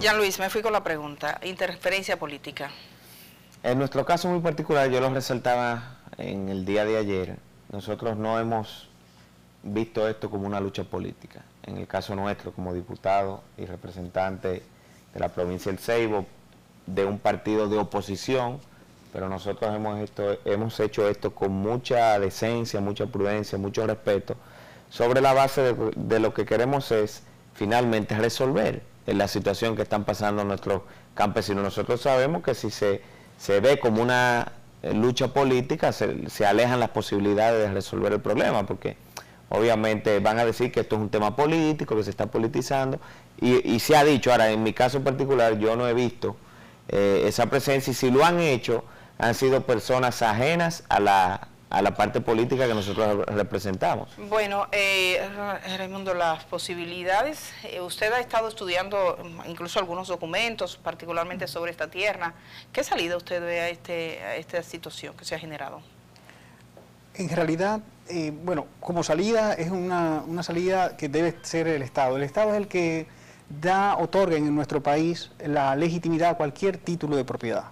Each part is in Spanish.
Ya Luis, me fui con la pregunta. Interferencia política. En nuestro caso muy particular, yo lo resaltaba en el día de ayer, nosotros no hemos visto esto como una lucha política. En el caso nuestro, como diputado y representante de la provincia del Ceibo, de un partido de oposición, pero nosotros hemos, hemos hecho esto con mucha decencia, mucha prudencia, mucho respeto, sobre la base de, lo que queremos es finalmente resolver la situación que están pasando nuestros campesinos. Nosotros sabemos que si se, se ve como una eh, lucha política, se, se alejan las posibilidades de resolver el problema, porque obviamente van a decir que esto es un tema político, que se está politizando, y, se ha dicho, ahora en mi caso en particular yo no he visto eh, esa presencia, y si lo han hecho, han sido personas ajenas a la, a la parte política que nosotros representamos. Bueno, eh, Raimundo, las posibilidades, eh, usted ha estado estudiando incluso algunos documentos, particularmente sobre esta tierra. ¿Qué salida usted ve a, este, a esta situación que se ha generado? En realidad, eh, bueno, como salida es una, una, salida que debe ser el Estado. El Estado es el que da, otorga en nuestro país la legitimidad a cualquier título de propiedad.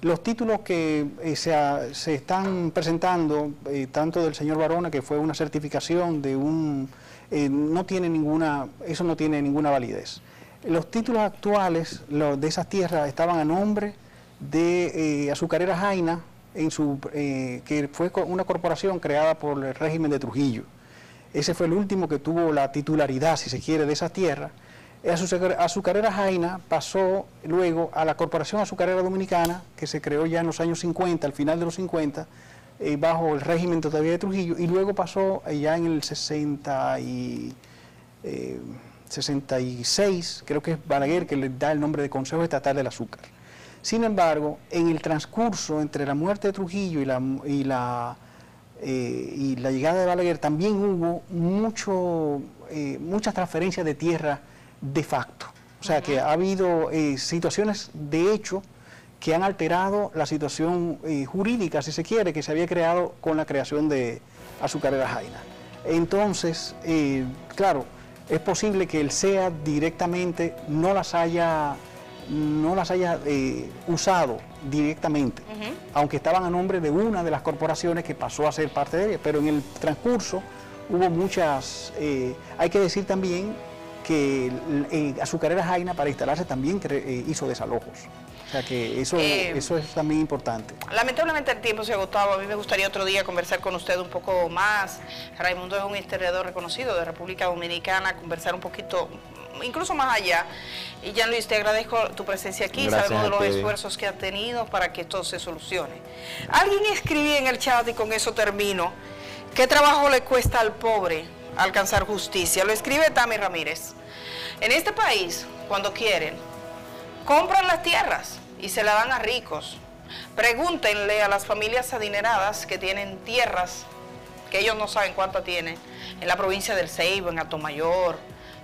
Los títulos que eh, se, están presentando, eh, tanto del señor Barona, que fue una certificación de un... no tiene ninguna, eso no tiene ninguna validez. Los títulos actuales de esas tierras estaban a nombre de Azucarera Jaina, en su, eh, que fue una corporación creada por el régimen de Trujillo. Ese fue el último que tuvo la titularidad, si se quiere, de esa tierra. Azucarera Jaina pasó luego a la Corporación Azucarera Dominicana, que se creó ya en los años 50, al final de los 50, eh, bajo el régimen todavía de Trujillo, y luego pasó ya en el 60 y, 66, eh, creo que es Balaguer, que le da el nombre de Consejo Estatal del Azúcar. Sin embargo, en el transcurso entre la muerte de Trujillo y la, y la, eh, y la llegada de Balaguer también hubo mucho, eh, muchas transferencias de tierra de facto. O sea que ha habido eh, situaciones de hecho que han alterado la situación jurídica, si se quiere, que se había creado con la creación de Azucarera Jaina. Entonces, claro, es posible que el SEA directamente no las haya no las haya eh, usado directamente, aunque estaban a nombre de una de las corporaciones que pasó a ser parte de ella, pero en el transcurso hubo muchas, eh, hay que decir también que eh, Azucarera Jaina para instalarse también hizo desalojos. O sea que eso, eso es también importante. Lamentablemente el tiempo se agotaba. A mí me gustaría otro día conversar con usted un poco más. Raimundo es un historiador reconocido de República Dominicana, conversar un poquito incluso más allá. Y Jean Luis, te agradezco tu presencia aquí, sabemos de los esfuerzos que ha tenido para que esto se solucione. Alguien escribía en el chat y con eso termino, ¿qué trabajo le cuesta al pobre alcanzar justicia? Lo escribe Tami Ramírez. En este país, cuando quieren, compran las tierras y se la dan a ricos. Pregúntenle a las familias adineradas que tienen tierras, que ellos no saben cuánto tienen, en la provincia del Ceibo, en Atomayor,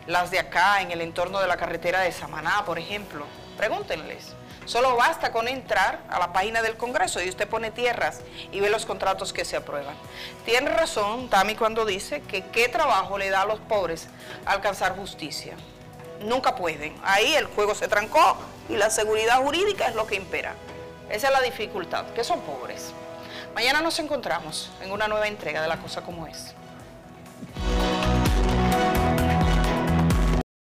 las de acá, en el entorno de la carretera de Samaná, por ejemplo. Pregúntenles. Solo basta con entrar a la página del Congreso y usted pone tierras y ve los contratos que se aprueban. Tiene razón Tami cuando dice que qué trabajo le da a los pobres alcanzar justicia. Nunca pueden. Ahí el juego se trancó y la seguridad jurídica es lo que impera. Esa es la dificultad, que son pobres. Mañana nos encontramos en una nueva entrega de La Cosa Como Es.